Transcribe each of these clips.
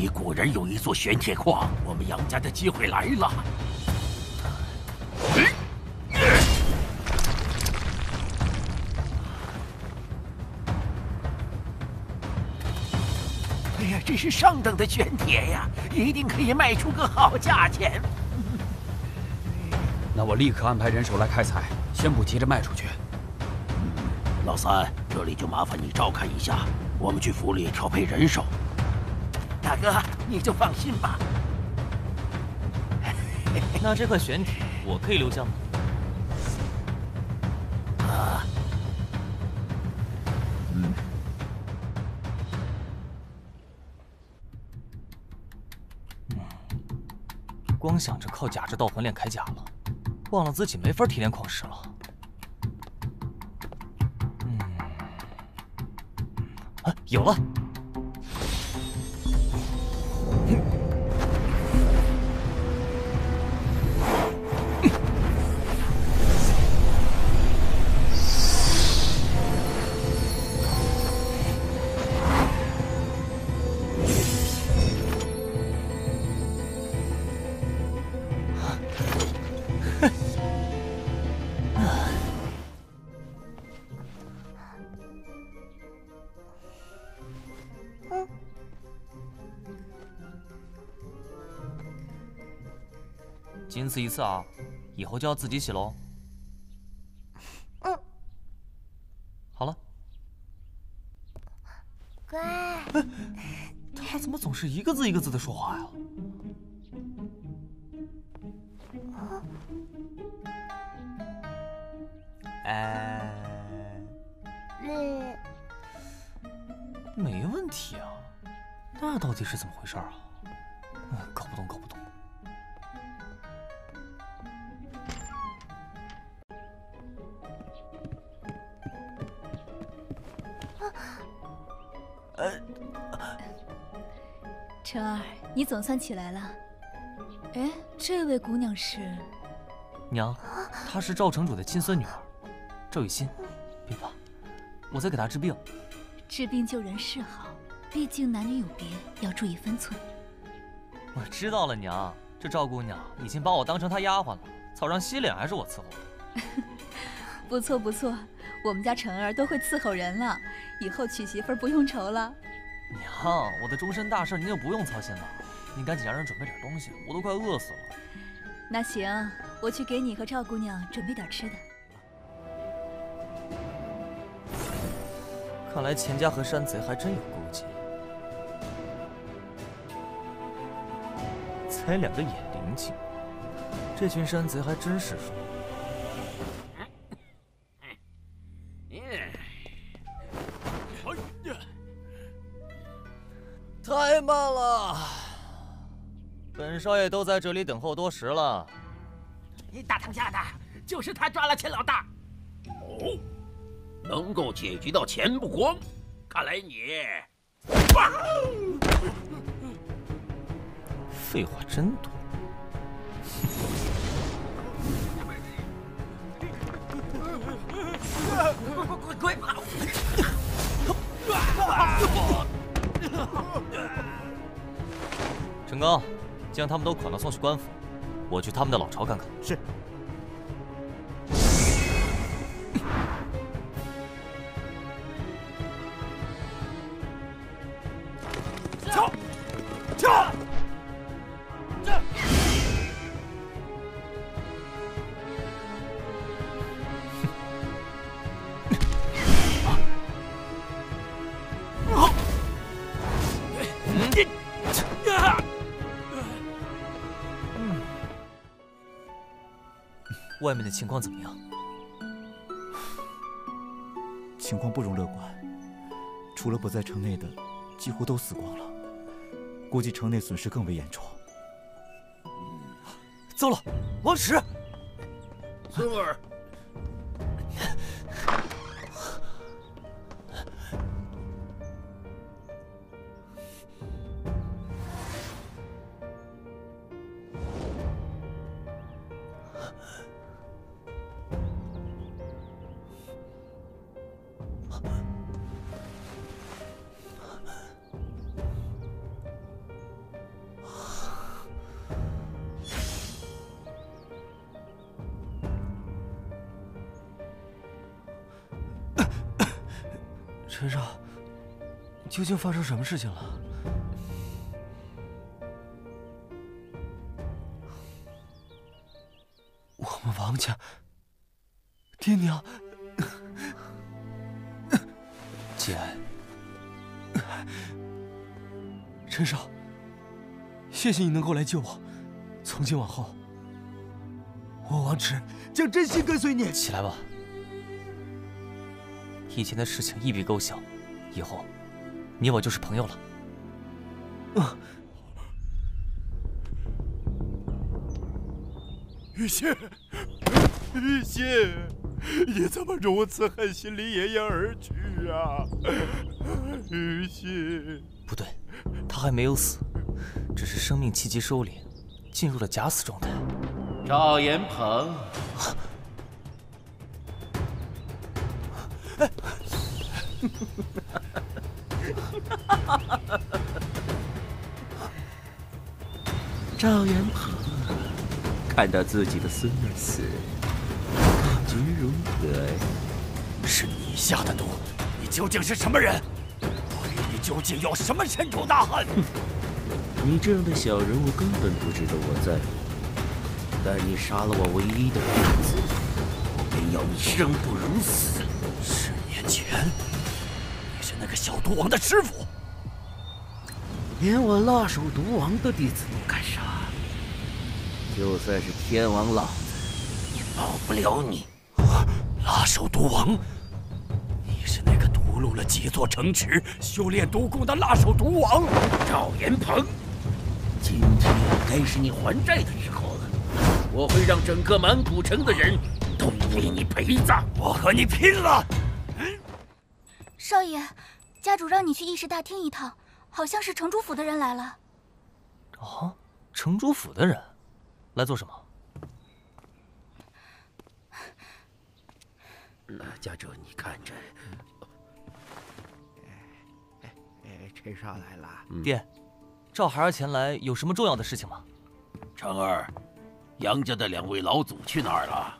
里果然有一座玄铁矿，我们杨家的机会来了。哎呀，这是上等的玄铁呀，一定可以卖出个好价钱。那我立刻安排人手来开采，先不急着卖出去。老三，这里就麻烦你照看一下，我们去府里调配人手。大哥，你就放心吧。那这块玄铁我可以留下吗？啊，嗯。光想着靠假肢道魂链铠甲了，忘了自己没法提炼矿石了。嗯，啊，有了！仅此一次啊，以后就要自己洗喽。嗯，好了。乖。他怎么总是一个字一个字的说话呀？哎，嗯，没问题啊。那到底是怎么回事啊？搞不懂，搞不懂。呃，晨儿，你总算起来了。哎，这位姑娘是？娘，她是赵城主的亲孙女儿，赵雨欣。别怕，我在给她治病。治病救人是好，毕竟男女有别，要注意分寸。我知道了，娘。这赵姑娘已经把我当成她丫鬟了，早上洗脸还是我伺候的。不错不错，我们家成儿都会伺候人了，以后娶媳妇不用愁了。娘，我的终身大事您就不用操心了，您赶紧让人准备点东西，我都快饿死了。那行，我去给你和赵姑娘准备点吃的。看来钱家和山贼还真有勾结。才两个眼灵精，这群山贼还真是说。慢了，本少爷都在这里等候多时了。大堂下的，就是他抓了钱老大。哦，能够解决到钱不光，看来你……废话真多！快快快跑！陈刚，将他们都捆了送去官府，我去他们的老巢看看。是。外面的情况怎么样？情况不容乐观，除了不在城内的，几乎都死光了。估计城内损失更为严重。糟了，王石，孙儿。陈少，究竟发生什么事情了？我们王家，爹娘，节哀。陈少，谢谢你能够来救我。从今往后，我王迟将真心跟随你。起来吧。以前的事情一笔勾销，以后你我就是朋友了。啊，雨欣，雨欣，你怎么如此狠心离爷爷而去啊？雨欣，不对，他还没有死，只是生命气机收敛，进入了假死状态。赵延鹏。赵元鹏看到自己的孙儿死，感觉如何？是你下的毒，你究竟是什么人？我与你究竟有什么深仇大恨？你这样的小人物根本不值得我在乎。但你杀了我唯一的儿子，生不如死。十年前，你是那个小毒王的师傅，连我辣手毒王的弟子都敢杀，就算是天王老子也保不了你。辣手毒王，你是那个屠戮了几座城池、修炼毒功的辣手毒王赵延鹏。今天该是你还债的时候了，我会让整个满古城的人都为你陪葬。我和你拼了！少爷，家主让你去议事大厅一趟，好像是城主府的人来了。哦，城主府的人来做什么？家主，你看着。哎，陈少来了。爹，赵孩儿前来有什么重要的事情吗？成儿，杨家的两位老祖去哪儿了？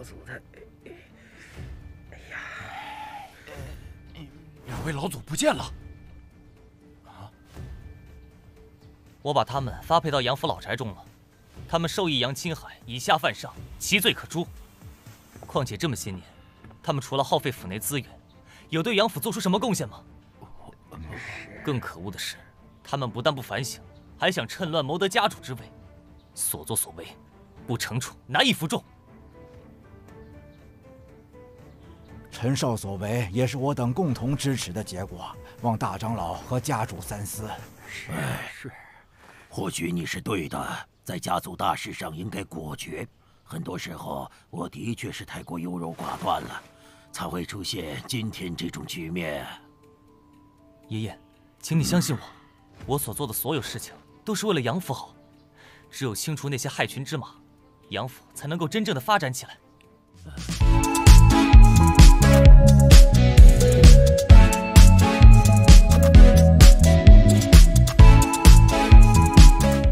两位老祖他，哎呀，两位老祖不见了。啊！我把他们发配到杨府老宅中了。他们授意杨青海以下犯上，其罪可诛。况且这么些年，他们除了耗费府内资源，有对杨府做出什么贡献吗？更可恶的是，他们不但不反省，还想趁乱谋得家主之位。所作所为，不惩处难以服众。陈少所为也是我等共同支持的结果，望大长老和家主三思。是是，或许你是对的。在家族大事上应该果决，很多时候我的确是太过优柔寡断了，才会出现今天这种局面。爷爷，请你相信我，我所做的所有事情都是为了杨府好，只有清除那些害群之马，杨府才能够真正的发展起来。